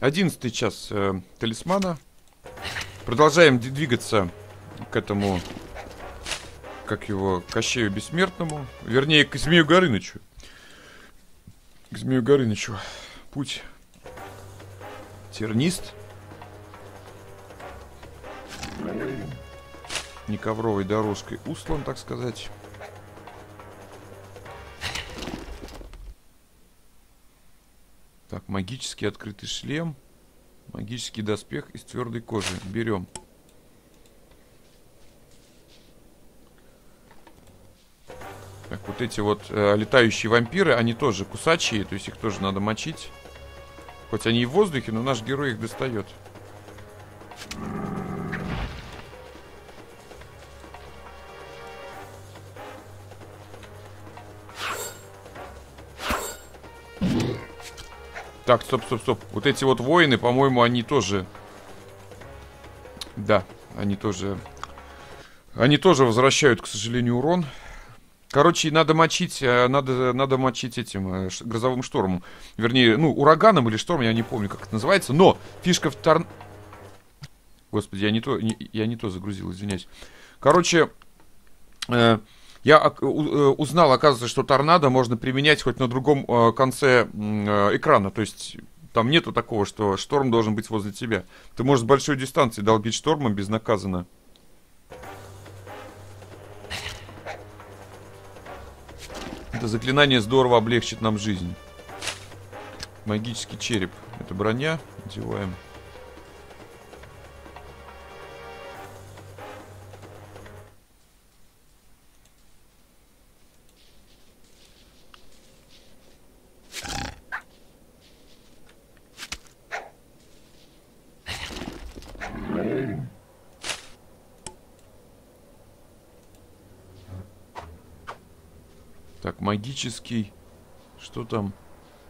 11 час э, талисмана. Продолжаем двигаться к этому, как его, Кощею Бессмертному. Вернее, к Змею Горынычу. К Змею Горынычу. Путь тернист. Не ковровой дорожкой услан, так сказать. Так, магический открытый шлем. Магический доспех из твердой кожи. Берем. Так, вот эти вот э, летающие вампиры, они тоже кусачие, то есть их тоже надо мочить. Хоть они и в воздухе, но наш герой их достает. Так, стоп, стоп, стоп. Вот эти вот воины, по-моему, они тоже... Да, они тоже... Они тоже возвращают, к сожалению, урон. Короче, надо мочить, э, надо, надо мочить этим э, грозовым штормом. Вернее, ну, ураганом или штормом, я не помню, как это называется. Но фишка в тор... Господи, я не то, не, я не то загрузил, извиняюсь. Короче, э, я э, узнал, оказывается, что торнадо можно применять хоть на другом э, конце э, экрана. То есть там нету такого, что шторм должен быть возле тебя. Ты можешь с большой дистанции долбить штормом безнаказанно. Это заклинание здорово облегчит нам жизнь. Магический череп. Это броня. Одеваем. Так, магический... Что там?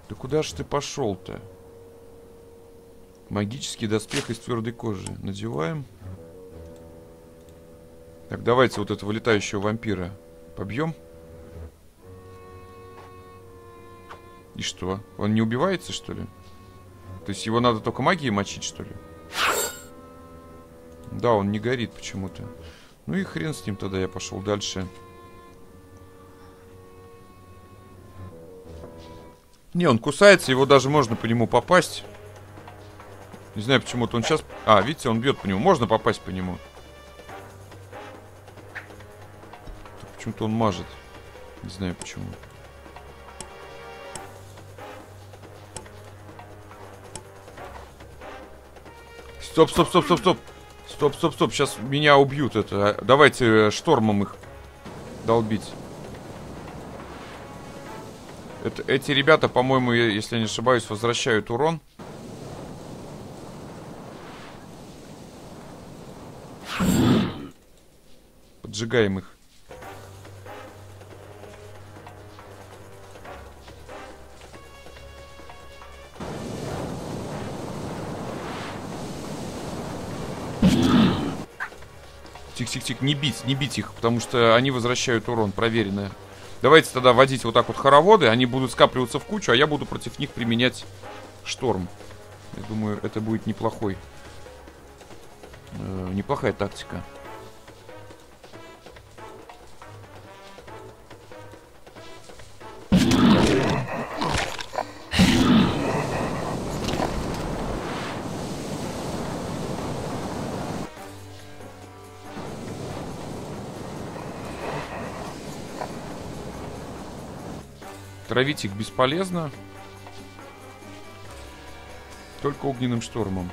Да куда же ты пошел-то? Магический доспех из твердой кожи. Надеваем. Так, давайте вот этого летающего вампира побьем. И что? Он не убивается, что ли? То есть его надо только магией мочить, что ли? Да, он не горит почему-то. Ну и хрен с ним тогда, я пошел дальше. Не, он кусается, его даже можно по нему попасть. Не знаю, почему-то он сейчас... А, видите, он бьет по нему. Можно попасть по нему. Почему-то он мажет. Не знаю почему. Стоп, стоп, стоп, стоп, стоп. Стоп, стоп, стоп. Сейчас меня убьют это. Давайте э, штормом их долбить. Это, эти ребята, по-моему, если не ошибаюсь, возвращают урон. Поджигаем их. Тихо-тихо-тихо, не бить, не бить их, потому что они возвращают урон, проверенное. Давайте тогда водить вот так вот хороводы, они будут скапливаться в кучу, а я буду против них применять шторм. Я думаю, это будет неплохой. Э, неплохая тактика. Травить их бесполезно. Только огненным штормом.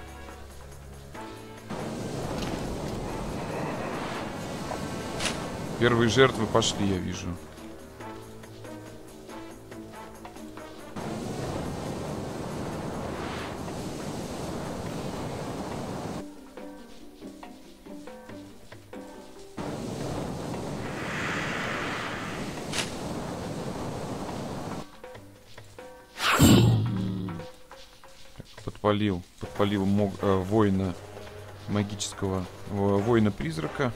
Первые жертвы пошли, я вижу. Подпалил, подпалил мог, э, воина магического, э, воина-призрака.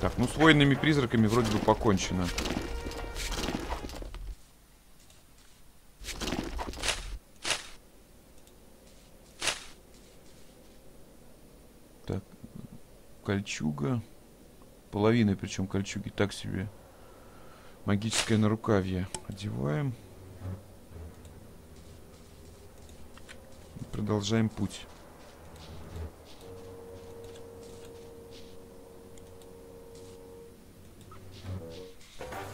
Так, ну с военными призраками вроде бы покончено. Так, кольчуга. Половиной причем кольчуги, так себе. Магическое нарукавье. Одеваем. Продолжаем путь.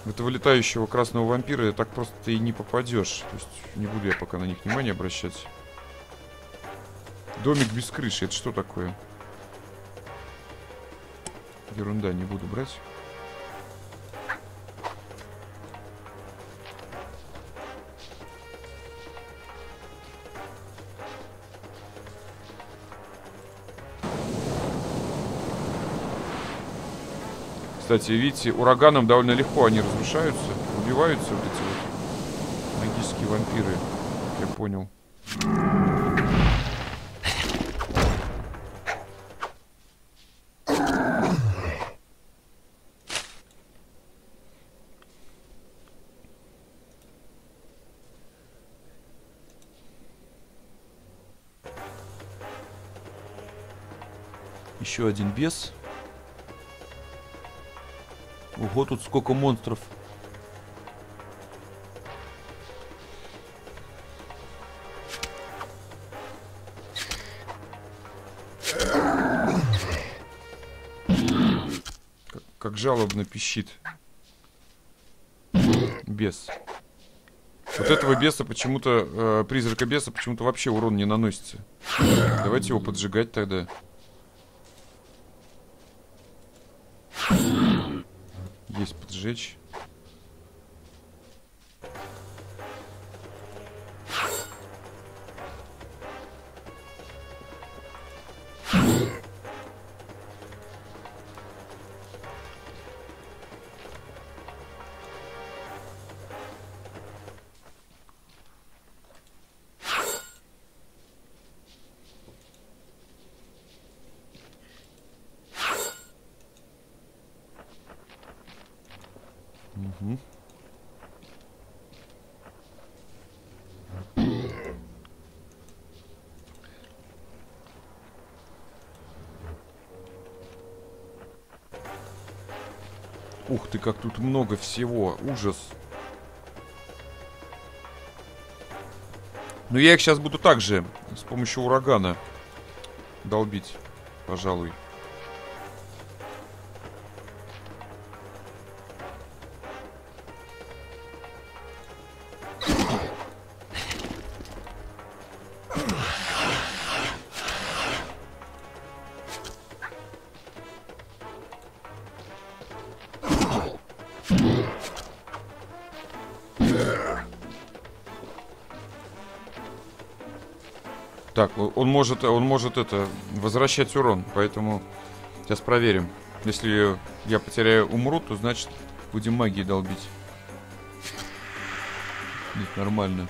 В этого летающего красного вампира так просто ты и не попадешь. То есть не буду я пока на них внимание обращать. Домик без крыши. Это что такое? Ерунда, не буду брать. Кстати, видите, ураганом довольно легко они разрушаются, убиваются вот эти вот магические вампиры, я понял. Еще один бес. Ого, тут сколько монстров. Как, жалобно пищит. Бес. Вот этого беса почему-то, э, призрака беса почему-то вообще урон не наносится. Давайте его поджигать тогда. Есть Ух ты, как тут много всего. Ужас. Но я их сейчас буду также с помощью урагана долбить, пожалуй. Он может, он может это возвращать урон, поэтому сейчас проверим. Если я потеряю умру, то значит будем магией долбить. Нет, нормально.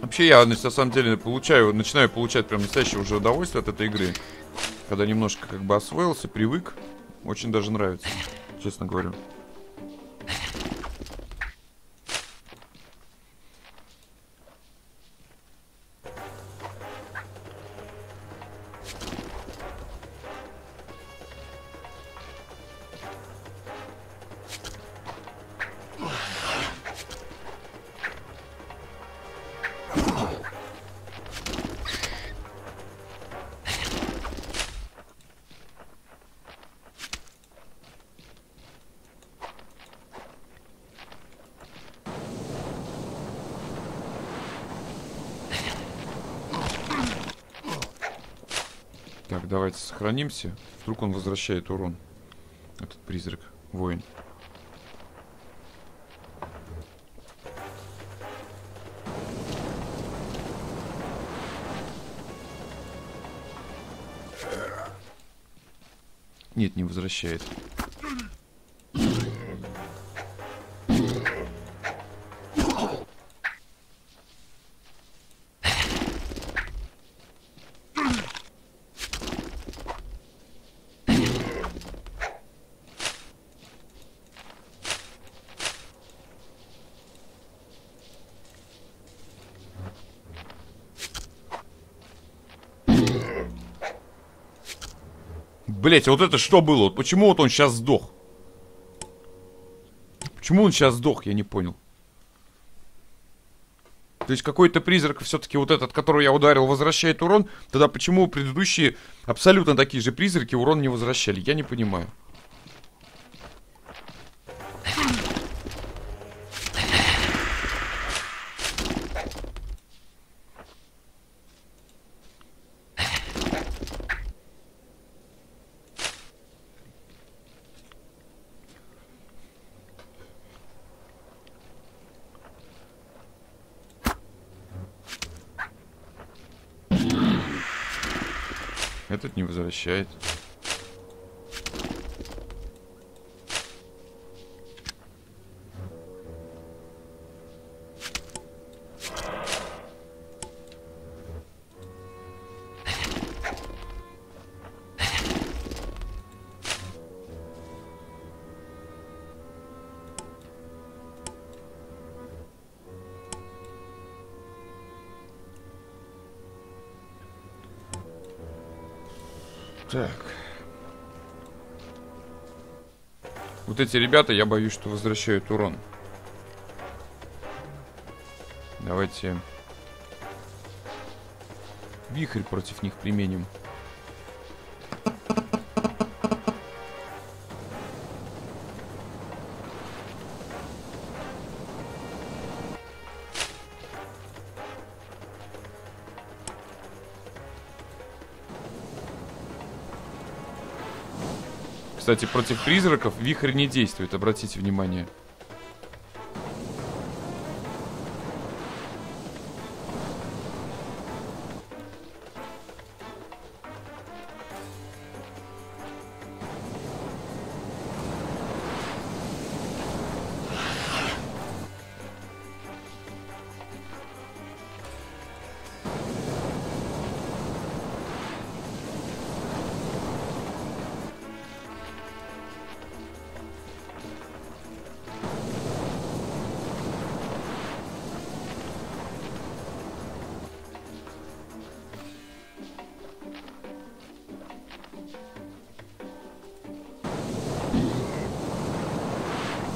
Вообще я на самом деле получаю, начинаю получать прям настоящее уже удовольствие от этой игры. Когда немножко как бы освоился, привык. Очень даже нравится, честно говорю. Давайте сохранимся. Вдруг он возвращает урон. Этот призрак, воин. Нет, не возвращает. Блять, а вот это что было? Вот почему вот он сейчас сдох? Почему он сейчас сдох, я не понял. То есть какой-то призрак все-таки вот этот, который я ударил, возвращает урон. Тогда почему предыдущие абсолютно такие же призраки урон не возвращали? Я не понимаю. Этот не возвращает. Вот эти ребята, я боюсь, что возвращают урон. Давайте вихрь против них применим. Кстати, против призраков вихрь не действует, обратите внимание.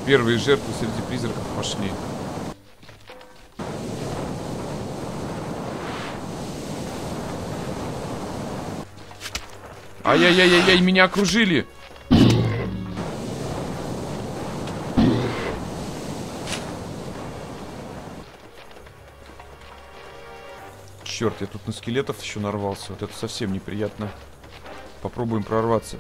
Первые жертвы среди призраков пошли. Ай-яй-яй-яй, меня окружили! Черт, я тут на скелетов еще нарвался. Вот это совсем неприятно. Попробуем прорваться.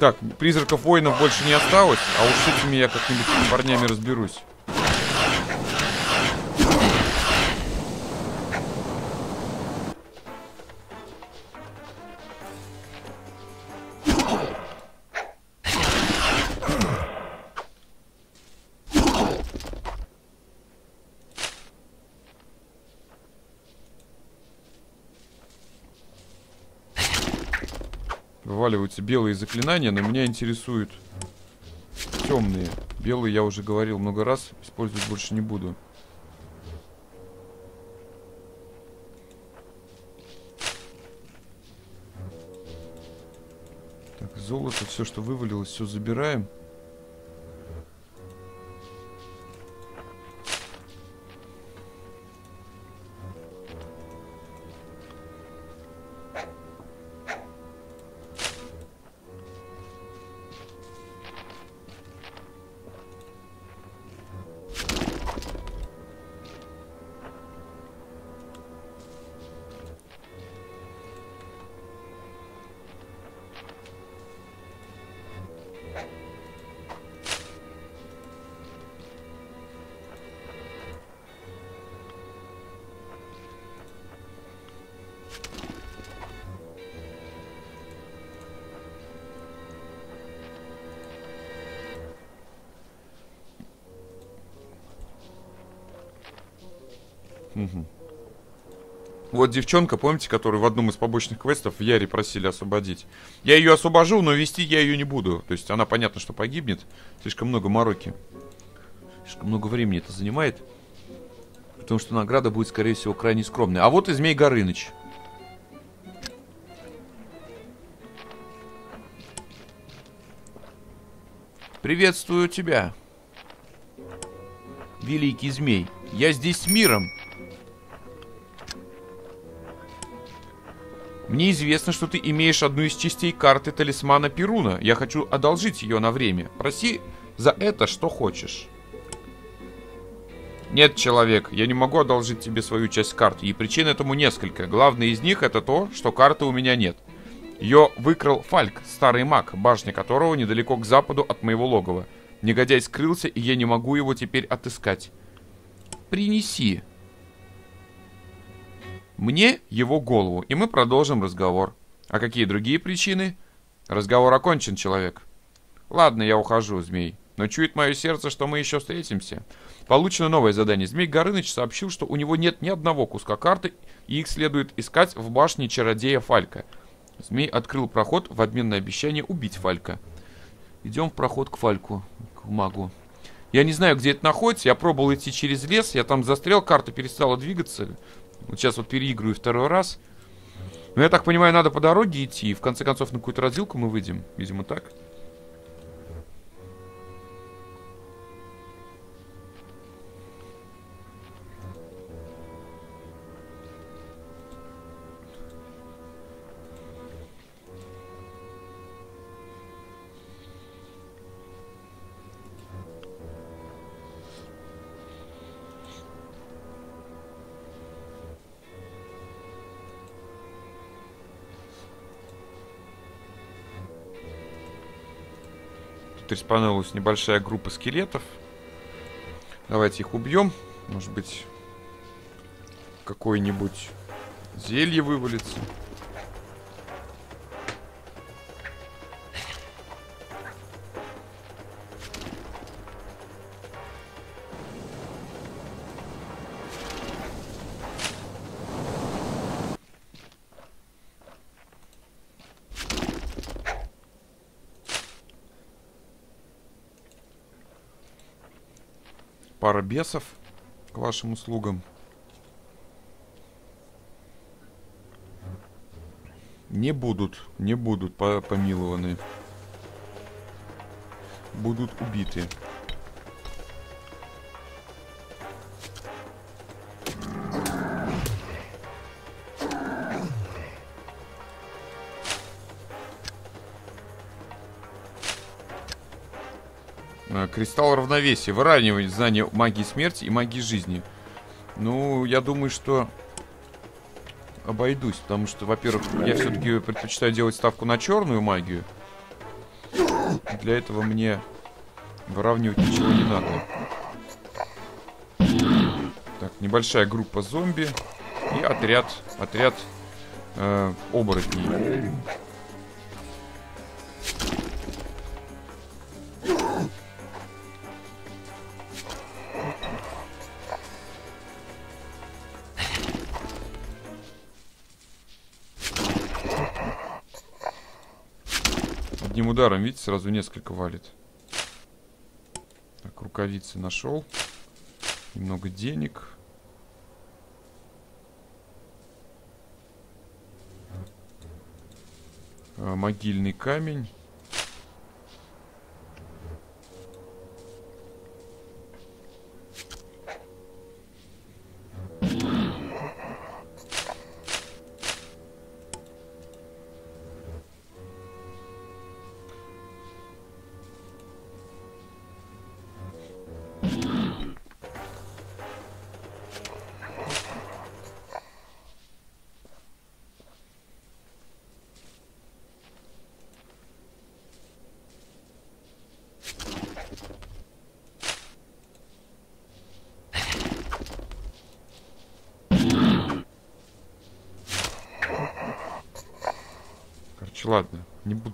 Так, призраков воинов больше не осталось, а уж с этими я как-нибудь парнями разберусь. Вываливаются белые заклинания, но меня интересуют темные. Белые, я уже говорил много раз, использовать больше не буду. Так, золото, все, что вывалилось, все забираем. Угу. Вот девчонка, помните, которую в одном из побочных квестов в Яре просили освободить. Я ее освобожу, но вести я ее не буду. То есть она понятно, что погибнет. Слишком много мороки. Слишком много времени это занимает. Потому что награда будет, скорее всего, крайне скромной. А вот и Змей Горыныч. Приветствую тебя, великий змей. Я здесь с миром. Мне известно, что ты имеешь одну из частей карты талисмана Перуна. Я хочу одолжить ее на время. Проси за это, что хочешь. Нет, человек, я не могу одолжить тебе свою часть карты, и причин этому несколько. Главное из них это то, что карты у меня нет. Ее выкрал Фальк, старый маг, башня которого недалеко к западу от моего логова. Негодяй скрылся, и я не могу его теперь отыскать. Принеси мне его голову, и мы продолжим разговор. А какие другие причины? Разговор окончен, человек. Ладно, я ухожу, змей. Но чует мое сердце, что мы еще встретимся. Получено новое задание. Змей Горыныч сообщил, что у него нет ни одного куска карты, и их следует искать в башне чародея Фалька. Змей открыл проход в обмен на обещание убить Фалька. Идем в проход к Фальку, к магу. Я не знаю, где это находится. Я пробовал идти через лес. Я там застрял, карта перестала двигаться. Вот сейчас вот переигрываю второй раз. Но я так понимаю, надо по дороге идти. И в конце концов на какую-то развилку мы выйдем. Видимо, так. Респанулась небольшая группа скелетов. Давайте их убьем. Может быть, какое-нибудь зелье вывалится. Бесов к вашим услугам. Не будут, не будут помилованы. Будут убиты. Кристалл равновесия. Выравнивание знания магии смерти и магии жизни. Ну, я думаю, что обойдусь, потому что, во-первых, я все-таки предпочитаю делать ставку на черную магию. Для этого мне выравнивать ничего не надо. Так, небольшая группа зомби и отряд, отряд э, оборотней. Ударом, видите, сразу несколько валит. Так, рукавицы нашел. Немного денег. А, могильный камень.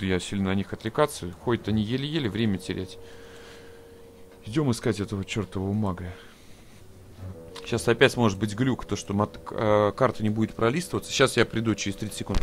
Буду я сильно на них отвлекаться. Ходят они еле-еле, время терять. Идем искать этого чертового мага. Сейчас опять может быть глюк, то что мат, э, карта не будет пролистываться. Сейчас я приду через 30 секунд.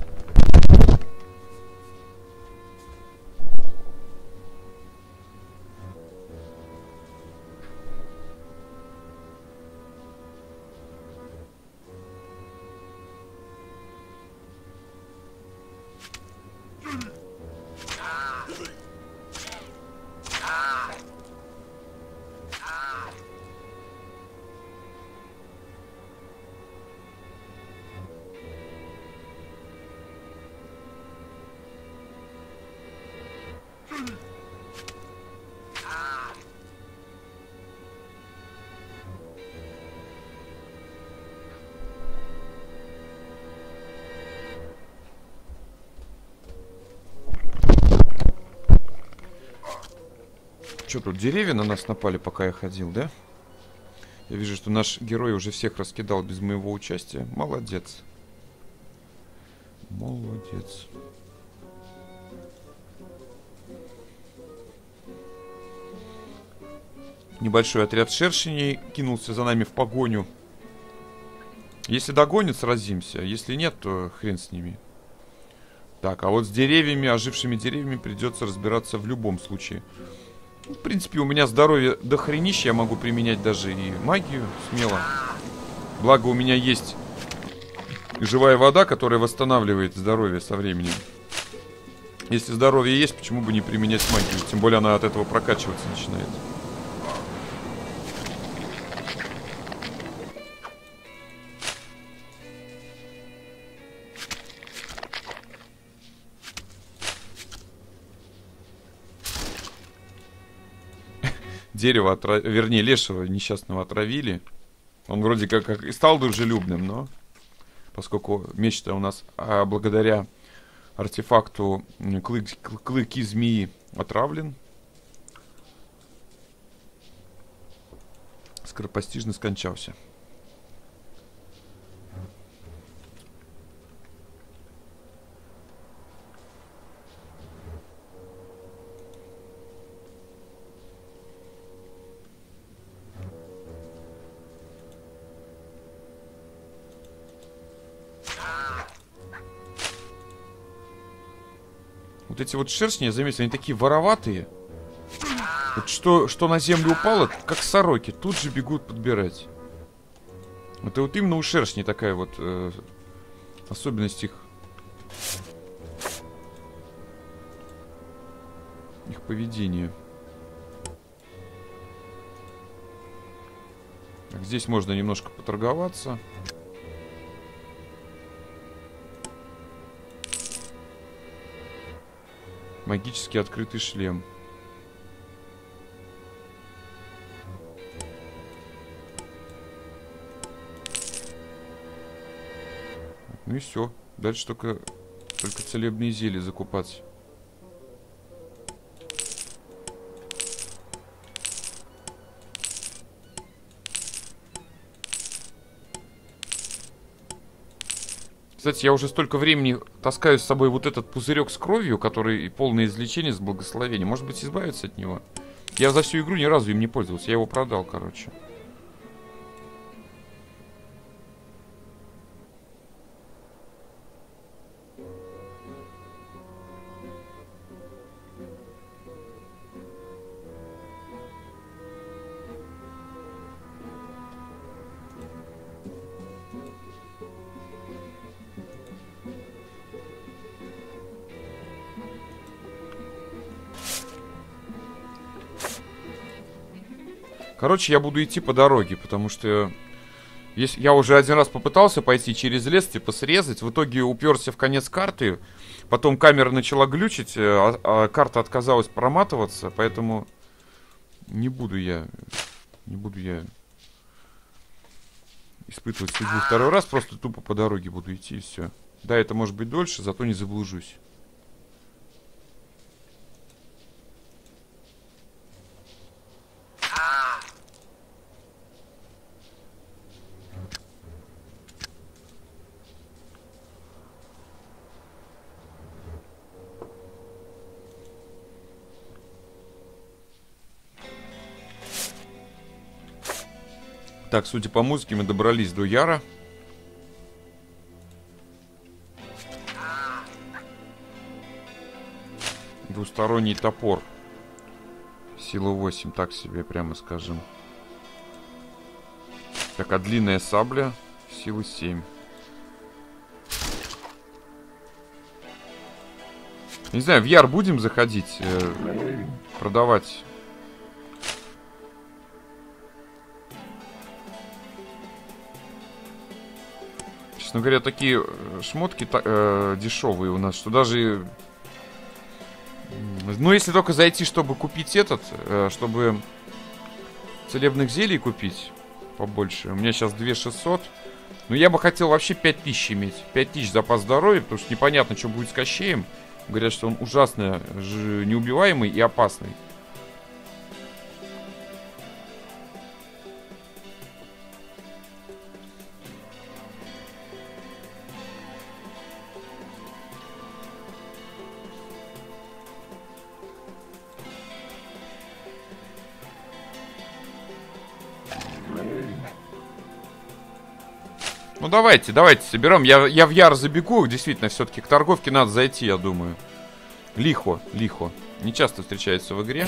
Что тут, деревья на нас напали, пока я ходил, да? Я вижу, что наш герой уже всех раскидал без моего участия. Молодец. Молодец. Небольшой отряд шершеней кинулся за нами в погоню. Если догонят, сразимся. Если нет, то хрен с ними. Так, а вот с деревьями, ожившими деревьями придется разбираться в любом случае. В принципе, у меня здоровье до хренища, я могу применять даже и магию смело. Благо, у меня есть живая вода, которая восстанавливает здоровье со временем. Если здоровье есть, почему бы не применять магию? Тем более она от этого прокачиваться начинает. Дерево, отра... вернее, лешего несчастного отравили. Он вроде как, как и стал дружелюбным, но поскольку меч-то у нас а, благодаря артефакту клык, клыки змеи отравлен, скоропостижно скончался. Эти вот шершни, я заметил, они такие вороватые. Вот что, что на землю упало, как сороки, тут же бегут подбирать. Это вот именно у шершней такая вот э, особенность их. Их поведения. Так, здесь можно немножко поторговаться. Магически открытый шлем. Ну и все. Дальше только, только целебные зелья закупаться. Кстати, я уже столько времени таскаю с собой вот этот пузырек с кровью, который полное излечение с благословением. Может быть, избавиться от него? Я за всю игру ни разу им не пользовался. Я его продал, короче. Короче, я буду идти по дороге, потому что если я уже один раз попытался пойти через лес, типа срезать, в итоге уперся в конец карты, потом камера начала глючить, э, а, а карта отказалась проматываться, поэтому не буду я, не буду я испытывать судьбу второй раз, просто тупо по дороге буду идти и все. Да, это может быть дольше, зато не заблужусь. Так, судя по музыке, мы добрались до Яра. Двусторонний топор. Сила 8, так себе, прямо скажем. Так, а длинная сабля. Сила 7. Не знаю, в Яр будем заходить, э, продавать честно говоря, такие э, шмотки э, дешевые у нас, что даже... Ну, если только зайти, чтобы купить этот, э, чтобы целебных зелий купить побольше. У меня сейчас 2600. Но я бы хотел вообще 5000 иметь. 5000 запас здоровья, потому что непонятно, что будет с Кощеем. Говорят, что он ужасно неубиваемый и опасный. Давайте, давайте соберем. Я, я в Яр забегу, действительно, все-таки к торговке надо зайти, я думаю. Лихо, лихо. Не часто встречается в игре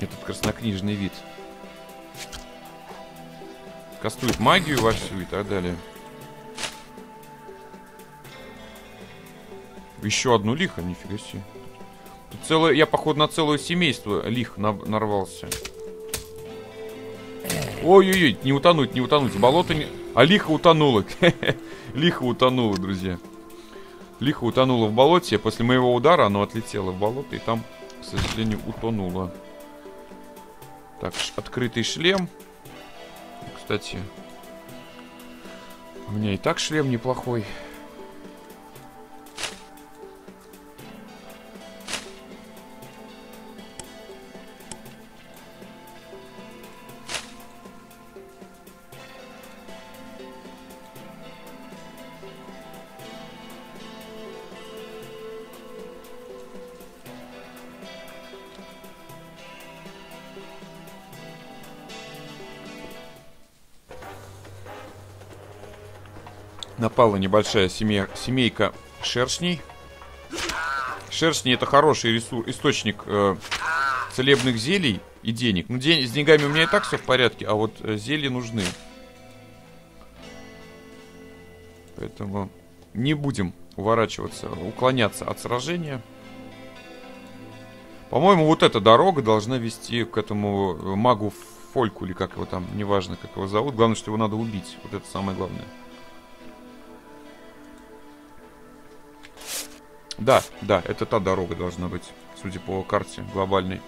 этот краснокнижный вид. Кастует магию вовсю и так далее. Еще одну лихо, нифига себе. Тут целое, я, походу, на целое семейство лих нарвался. Ой-ой-ой, не утонуть, не утонуть. Болото не... А лихо утонуло. лихо утонуло, друзья. Лихо утонуло в болоте. После моего удара оно отлетело в болото и там, к сожалению, утонуло. Так, открытый шлем. Кстати, у меня и так шлем неплохой. Напала небольшая семья, семейка шершней. Шершни это хороший ресурс, источник э, целебных зелий и денег. Ну, день, с деньгами у меня и так все в порядке, а вот э, зелья нужны. Поэтому не будем уворачиваться, уклоняться от сражения. По-моему, вот эта дорога должна вести к этому э, магу Фольку, или как его там, неважно, как его зовут. Главное, что его надо убить. Вот это самое главное. Да, да, это та дорога должна быть, судя по карте глобальной.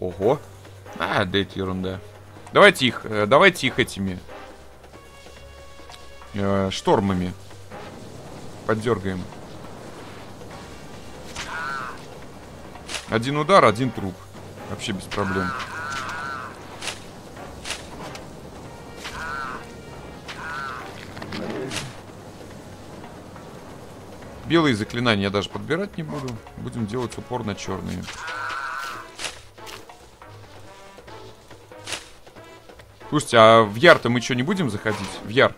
Ого. А, да это ерунда. Давайте их, э, давайте их этими э, штормами поддергаем. Один удар, один труп. Вообще без проблем. Белые заклинания я даже подбирать не буду. Будем делать упор на черные. Слушайте, а в Яр-то мы что, не будем заходить? В Яр?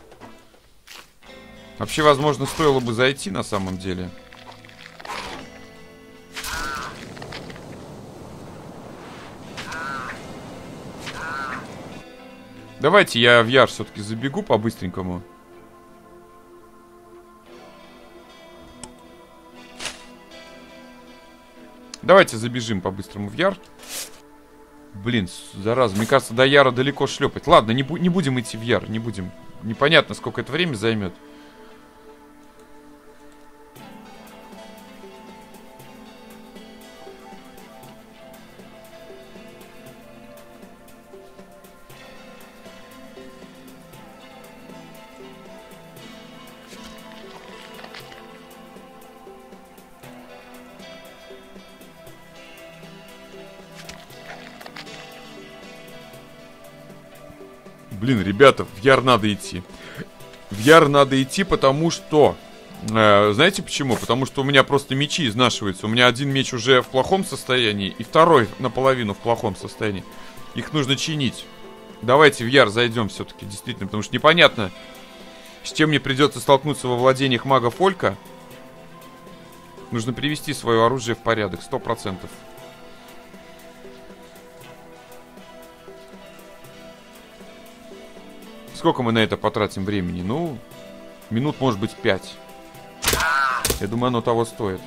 Вообще, возможно, стоило бы зайти на самом деле. Давайте я в Яр все-таки забегу по-быстренькому. Давайте забежим по-быстрому в Яр. Блин, зараза, мне кажется, до Яра далеко шлепать. Ладно, не, бу не будем идти в Яр, не будем. Непонятно, сколько это время займет. Блин, ребята, в Яр надо идти. В Яр надо идти, потому что... Э, знаете почему? Потому что у меня просто мечи изнашиваются. У меня один меч уже в плохом состоянии, и второй наполовину в плохом состоянии. Их нужно чинить. Давайте в Яр зайдем все-таки, действительно, потому что непонятно, с чем мне придется столкнуться во владениях мага Фолька. Нужно привести свое оружие в порядок, сто процентов. Сколько мы на это потратим времени? Ну, минут, может быть, пять. Я думаю, оно того стоит.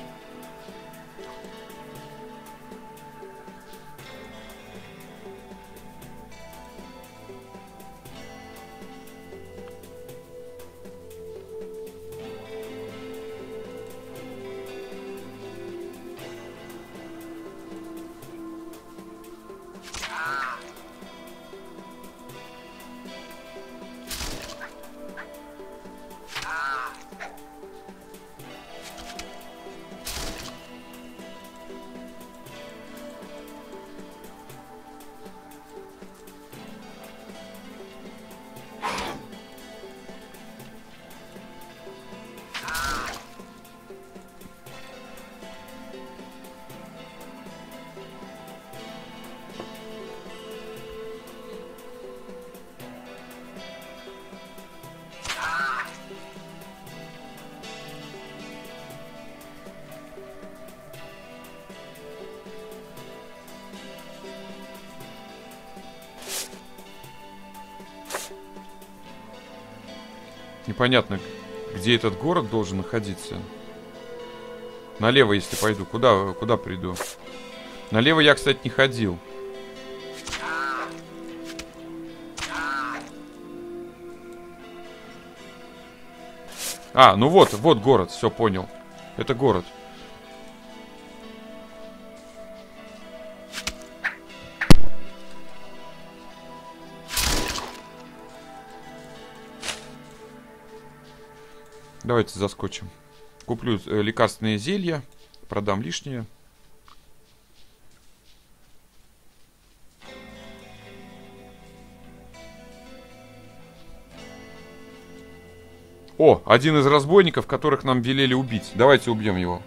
Непонятно, где этот город должен находиться. Налево, если пойду. Куда, куда приду? Налево я, кстати, не ходил. А, ну вот, вот город, все понял. Это город. Давайте заскочим. Куплю э, лекарственные зелья, продам лишнее. О, один из разбойников, которых нам велели убить. Давайте убьем его.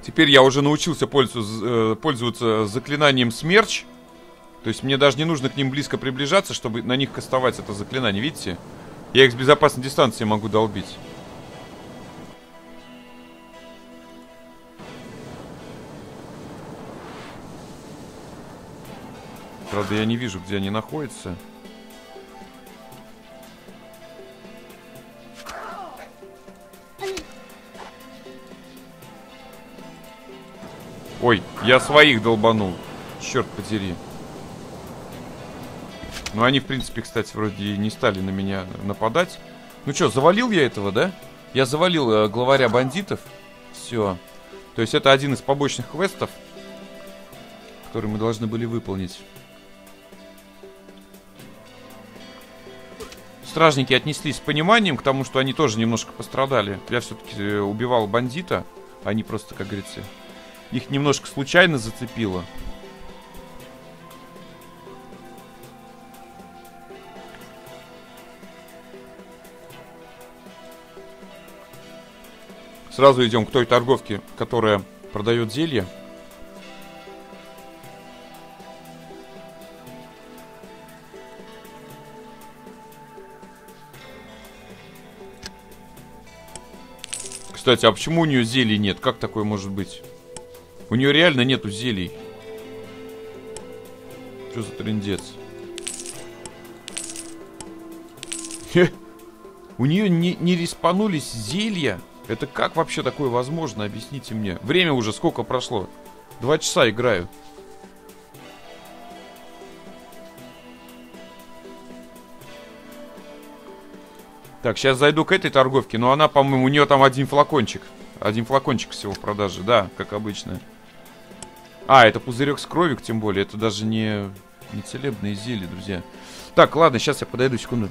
Теперь я уже научился пользоваться, э, пользоваться заклинанием смерч. То есть мне даже не нужно к ним близко приближаться, чтобы на них кастовать это заклинание. Видите? Я их с безопасной дистанции могу долбить. Правда, я не вижу, где они находятся. Ой, я своих долбанул. Черт подери. Ну, они, в принципе, кстати, вроде не стали на меня нападать. Ну что, завалил я этого, да? Я завалил э, главаря бандитов. Все. То есть это один из побочных квестов, который мы должны были выполнить. Стражники отнеслись с пониманием к тому, что они тоже немножко пострадали. Я все-таки э, убивал бандита. Они просто, как говорится, их немножко случайно зацепило. Сразу идем к той торговке, которая продает зелье. Кстати, а почему у нее зелий нет? Как такое может быть? У нее реально нету зелий. Что за трендец? У нее не, не респанулись зелья. Это как вообще такое возможно? Объясните мне. Время уже сколько прошло? Два часа играю. Так, сейчас зайду к этой торговке, но она, по-моему, у нее там один флакончик. Один флакончик всего в продаже, да, как обычно. А, это пузырек с кровью, тем более. Это даже не, не целебные зелья, друзья. Так, ладно, сейчас я подойду, секунду.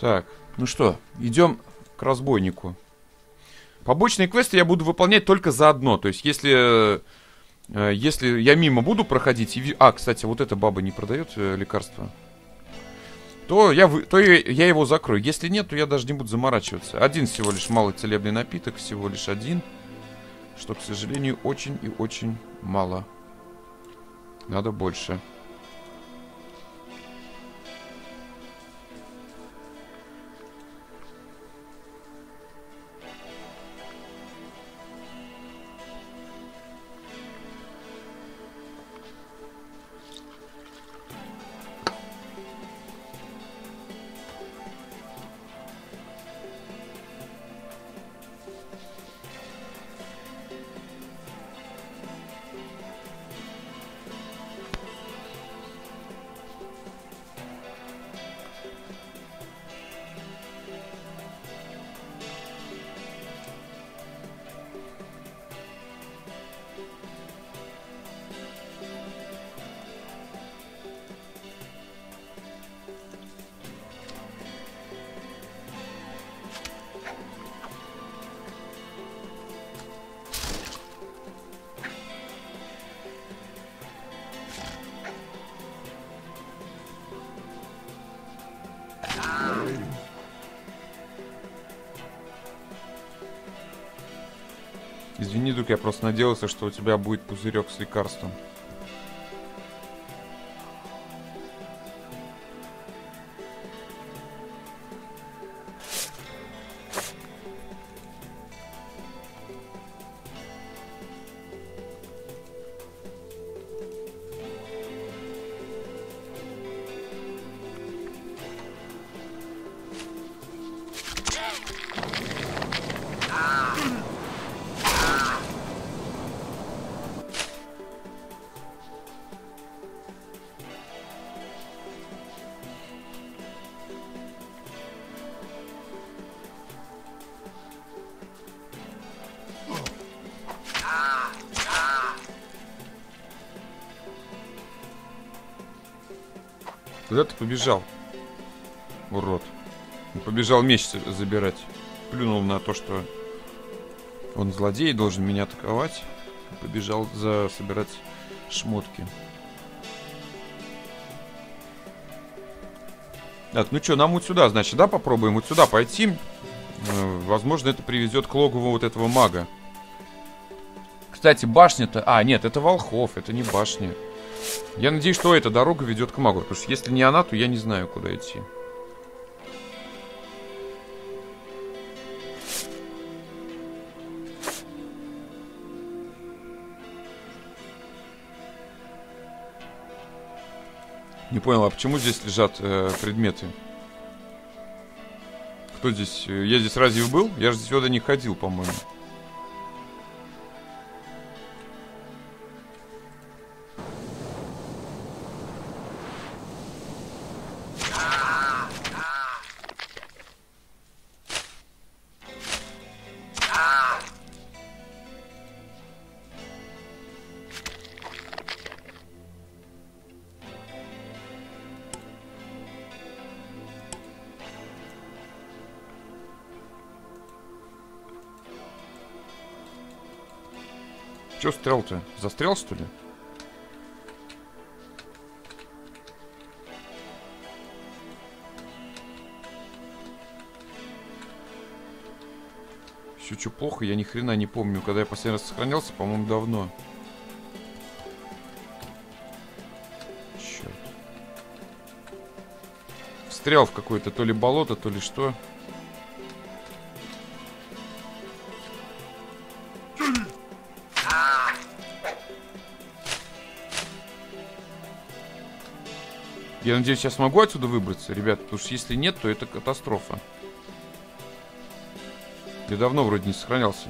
Так, ну что, идем к разбойнику. Побочные квесты я буду выполнять только за одно. То есть, если, э, если я мимо буду проходить и... А, кстати, вот эта баба не продает э, лекарства. То, я, то я его закрою. Если нет, то я даже не буду заморачиваться. Один всего лишь малый целебный напиток, всего лишь один. Что, к сожалению, очень и очень мало. Надо больше. Дук, я просто надеялся, что у тебя будет пузырек с лекарством. Побежал? Урод. Побежал меч забирать. Плюнул на то, что он злодей, должен меня атаковать. Побежал за собирать шмотки. Так, ну что, нам вот сюда, значит, да, попробуем вот сюда пойти. Э, возможно, это приведет к логову вот этого мага. Кстати, башня-то... А, нет, это Волхов, это не башня. Я надеюсь, что эта дорога ведет к магу. Потому что если не она, то я не знаю, куда идти. Не понял, а почему здесь лежат э, предметы? Кто здесь? Я здесь разве был? Я же сюда не ходил, по-моему. Че стрел-то? Застрял, что ли? Еще что плохо, я ни хрена не помню, когда я последний раз сохранялся, по-моему, давно. Черт. Встрял в какое-то то ли болото, то ли что. Я надеюсь, я смогу отсюда выбраться, ребят, потому что если нет, то это катастрофа. Я давно вроде не сохранялся.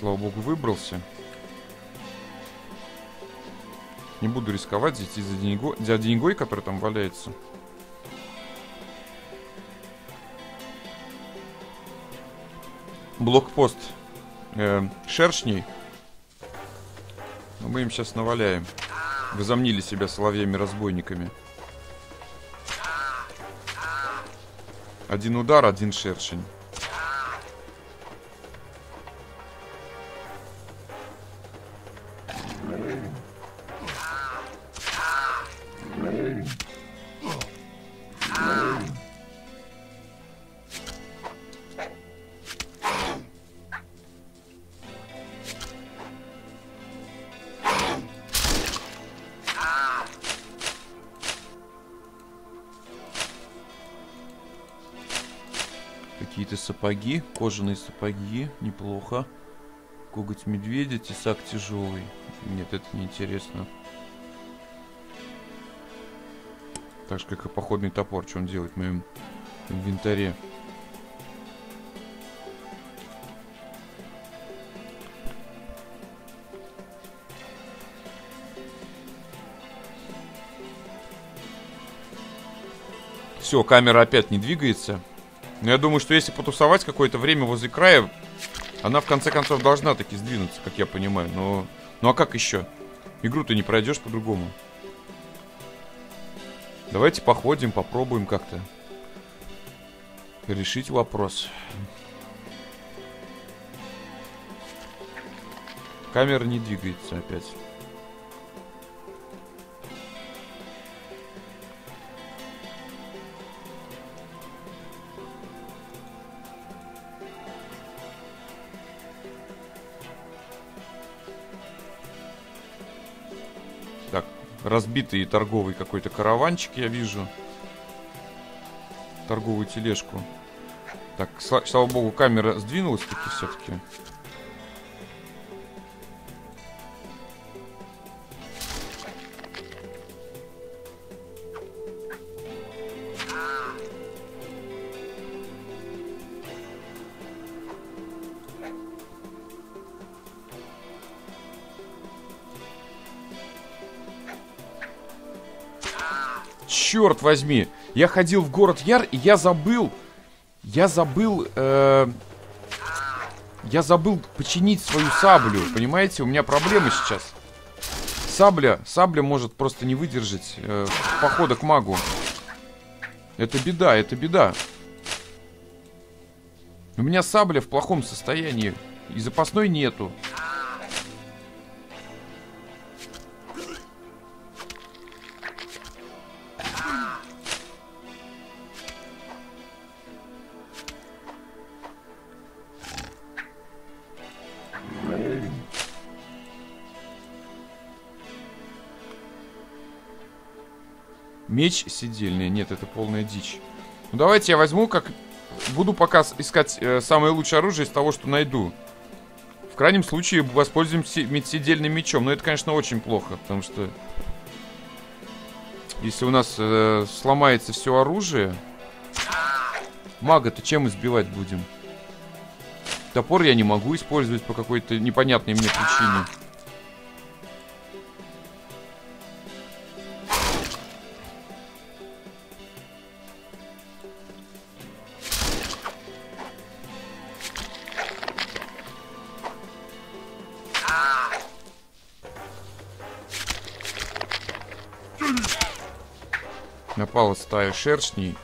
Слава богу, выбрался. Не буду рисковать здесь за, деньго... за деньгой, который там валяется. Блокпост э, шершней. Мы им сейчас наваляем. Возомнили себя соловьями-разбойниками. Один удар, один шершень. Сапоги, кожаные сапоги, неплохо. Коготь медведя, тесак тяжелый. Нет, это не интересно. Так же, как и походный топор, что он делает в моем инвентаре. Все, камера опять не двигается. Но я думаю, что если потусовать какое-то время возле края, она в конце концов должна таки сдвинуться, как я понимаю. Но... Ну а как еще? Игру ты не пройдешь по-другому. Давайте походим, попробуем как-то решить вопрос. Камера не двигается опять. Разбитый торговый какой-то караванчик, я вижу. Торговую тележку. Так, слава богу, камера сдвинулась таки все-таки. Черт возьми, я ходил в город Яр, и я забыл, я забыл, э, я забыл починить свою саблю, понимаете? У меня проблемы сейчас. Сабля, сабля может просто не выдержать э, похода к магу. Это беда, это беда. У меня сабля в плохом состоянии. И запасной нету. Меч сидельный. Нет, это полная дичь. Ну, давайте я возьму, как... Буду пока искать э, самое лучшее оружие из того, что найду. В крайнем случае воспользуемся сидельным мечом. Но это, конечно, очень плохо, потому что... Если у нас э, сломается все оружие... Мага-то чем избивать будем? Топор я не могу использовать по какой-то непонятной мне причине. Напала стая шершней.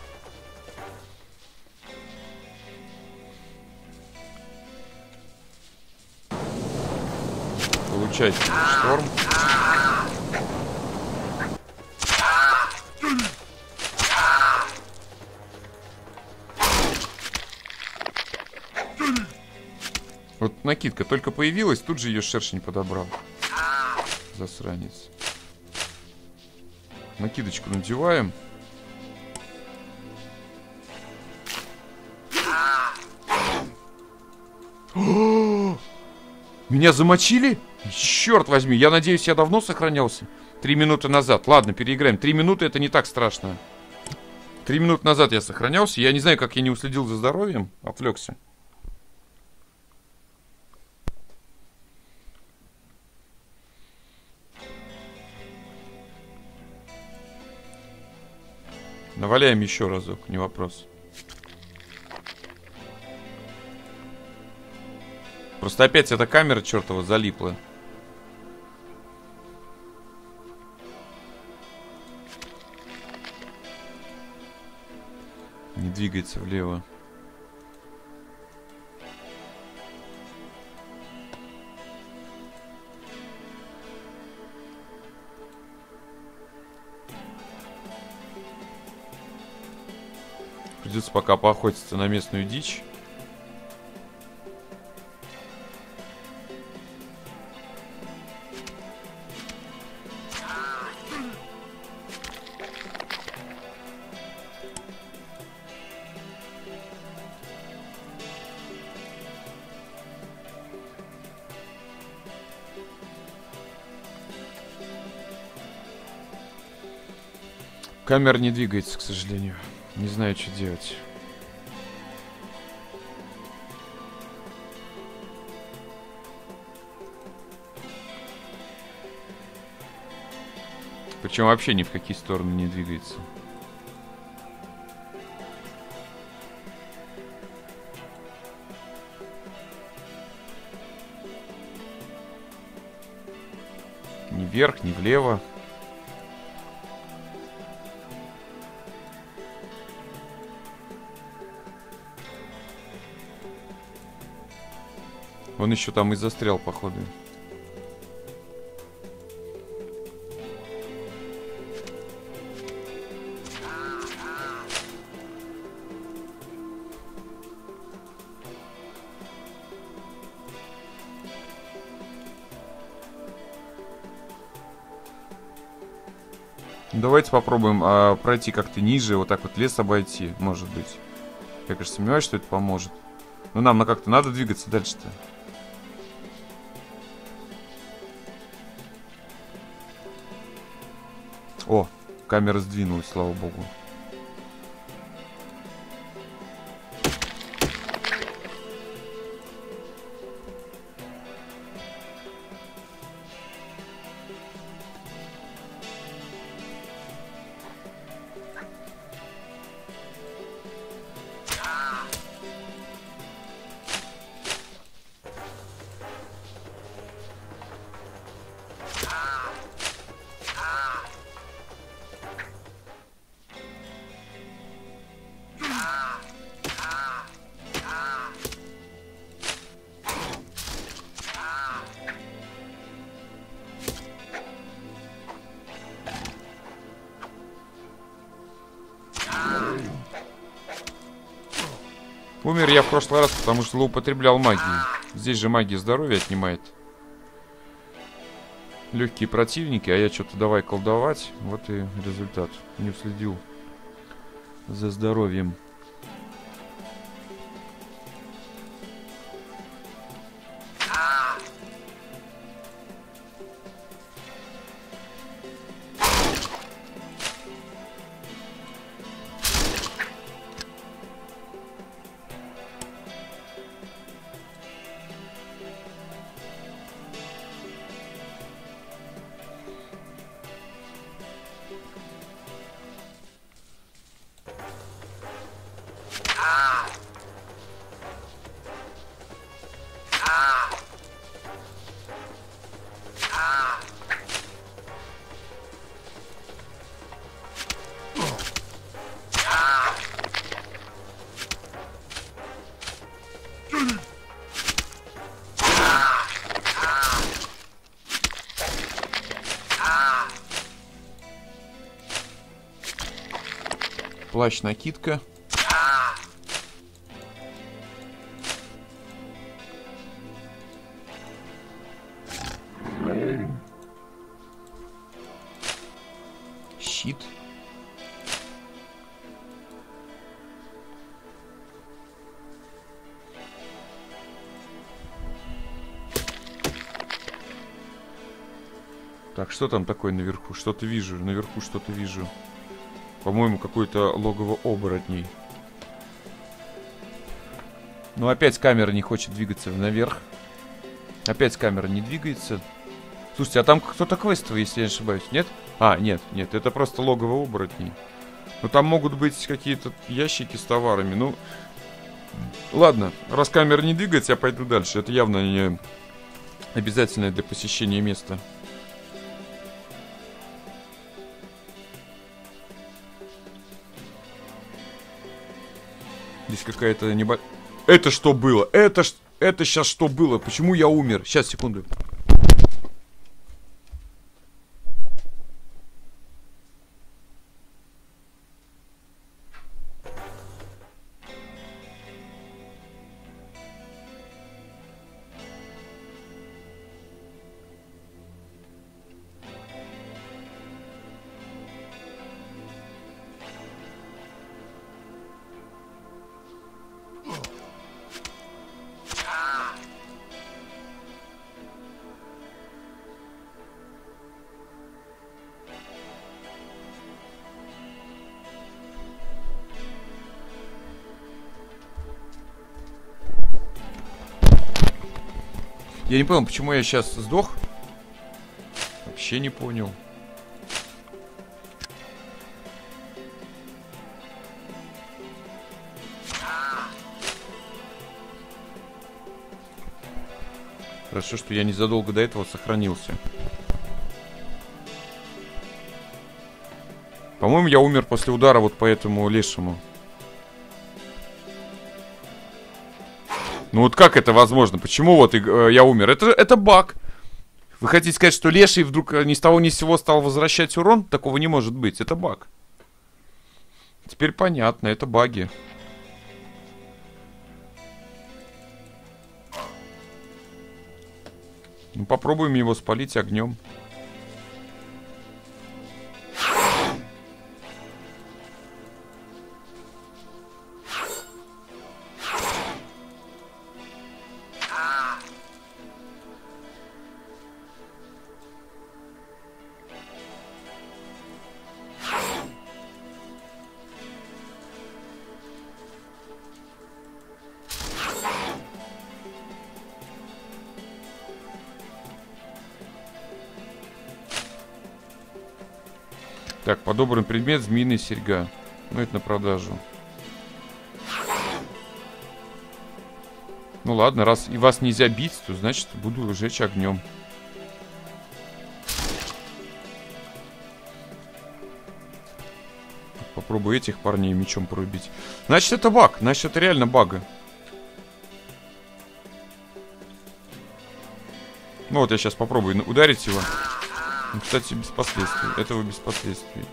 Получать шторм. Вот накидка только появилась, тут же ее шершень подобрал. Засранец. Накидочку надеваем. Меня замочили? Черт возьми, я надеюсь, я давно сохранялся. Три минуты назад. Ладно, переиграем. Три минуты это не так страшно. Три минуты назад я сохранялся. Я не знаю, как я не уследил за здоровьем. Отвлекся. Наваляем еще разок, не вопрос. Просто опять эта камера чертова залипла. Не двигается влево. Придется пока поохотиться на местную дичь. Камера не двигается, к сожалению. Не знаю, что делать. Причем вообще ни в какие стороны не двигается. Ни вверх, ни влево. Он еще там и застрял, походу. Давайте попробуем а, пройти как-то ниже, вот так вот лес обойти, может быть. Я, конечно, сомневаюсь, что это поможет. Но нам на как-то надо двигаться дальше-то. Камера сдвинулась, слава богу. Умер я в прошлый раз, потому что злоупотреблял магией. Здесь же магия здоровья отнимает. Легкие противники, а я что-то давай колдовать. Вот и результат. Не уследил за здоровьем. Плащ-накидка. Щит. Так, что там такое наверху? Что-то вижу. Наверху что-то вижу. По-моему, какое-то логово оборотней. Но опять камера не хочет двигаться наверх. Опять камера не двигается. Слушайте, а там кто-то квестовый, если я не ошибаюсь, нет? А, нет, нет, это просто логово оборотней. Но там могут быть какие-то ящики с товарами. Ну, ладно, раз камера не двигается, я пойду дальше. Это явно не обязательное для посещения место. Здесь какая-то небо... Это что было? Это, это сейчас что было? Почему я умер? Сейчас, секунду. Я не понял, почему я сейчас сдох. Вообще не понял. Хорошо, что я незадолго до этого сохранился. По-моему, я умер после удара вот по этому лешему. Ну вот как это возможно? Почему вот э, я умер? Это, это баг. Вы хотите сказать, что леший вдруг ни с того ни с сего стал возвращать урон? Такого не может быть. Это баг. Теперь понятно, это баги. Ну, попробуем его спалить огнем. Подобран предмет, змеиная серьга. Ну, это на продажу. Ну ладно, раз и вас нельзя бить, то значит буду сжечь огнем. Попробую этих парней мечом порубить. Значит, это баг. Значит, это реально бага. Ну вот я сейчас попробую ударить его. Ну, кстати, без последствий. Этого без последствий.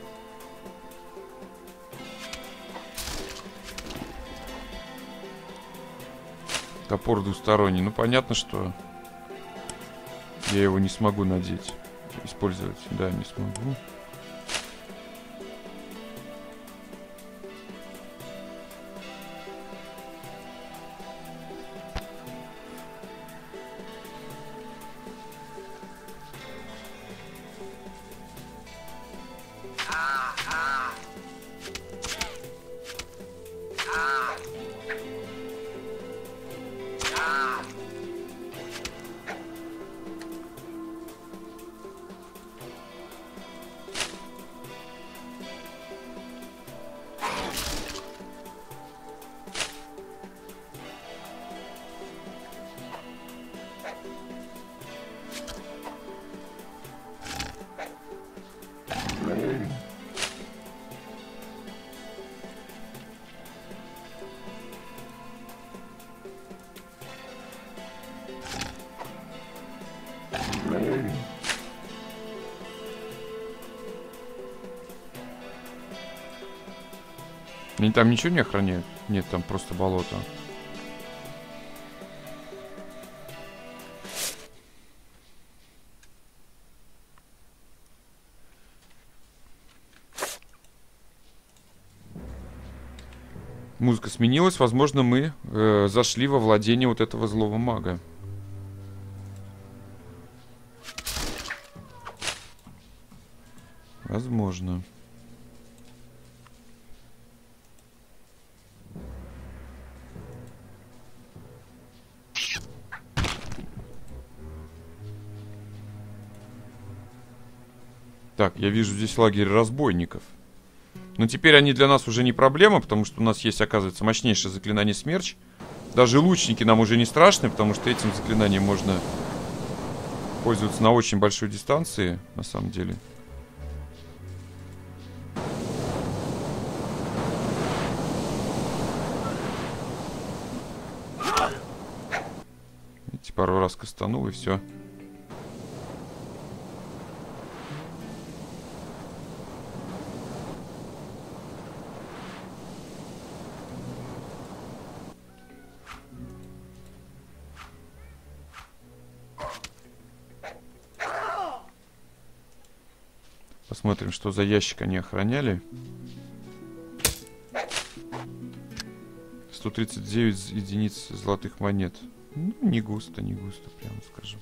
Топор двусторонний. Ну, понятно, что я его не смогу надеть. Использовать. Да, не смогу. Там ничего не охраняют? Нет, там просто болото. Музыка сменилась. Возможно, мы э, зашли во владение вот этого злого мага. Так, я вижу здесь лагерь разбойников. Но теперь они для нас уже не проблема, потому что у нас есть, оказывается, мощнейшее заклинание смерч. Даже лучники нам уже не страшны, потому что этим заклинанием можно пользоваться на очень большой дистанции, на самом деле. Видите, пару раз кастанул и все. Посмотрим, что за ящик они охраняли. 139 единиц золотых монет. Ну, не густо, не густо, прямо скажем.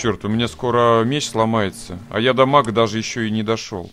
Черт, у меня скоро меч сломается. А я до мага даже еще и не дошел.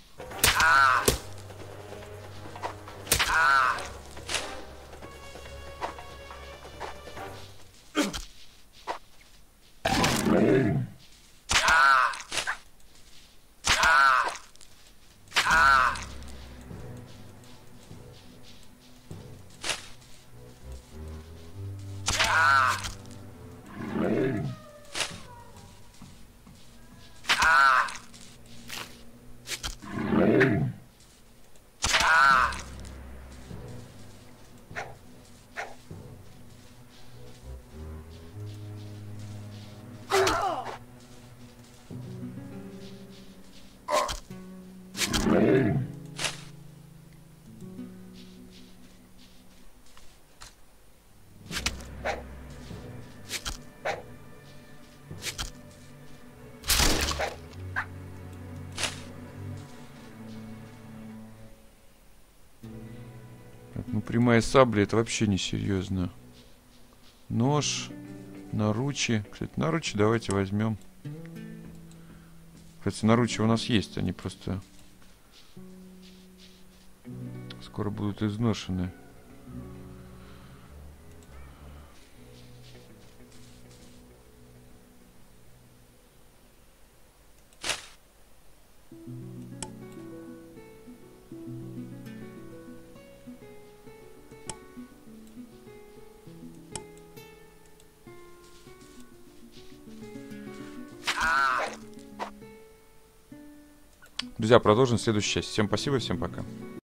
Сабля это вообще несерьезно. Нож, наручи. Кстати, наручи давайте возьмем. Кстати, наручи у нас есть, они просто скоро будут изношены. Продолжим в следующей части. Всем спасибо, всем пока.